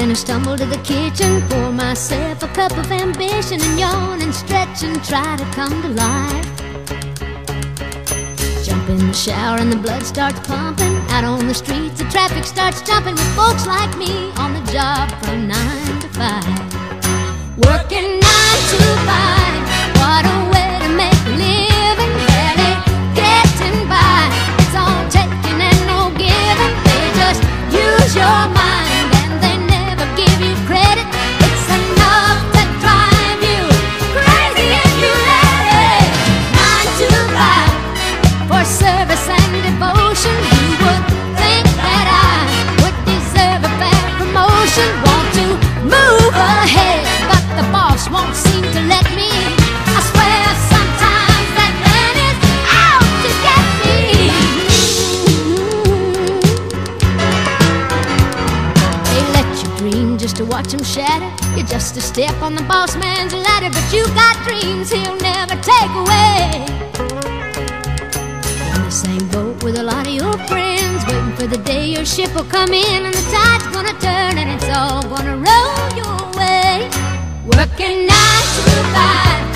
and I stumble to the kitchen, pour myself a cup of ambition and yawn and stretch and try to come to life. Jump in the shower and the blood starts pumping. Out on the streets, the traffic starts jumping with folks like me on the job from nine to five. Working just to watch him shatter. You're just a step on the boss man's ladder, but you got dreams he'll never take away in the same boat with a lot of your friends, waiting for the day your ship will come in and the tide's gonna turn and it's all gonna roll your way. Working nine to five,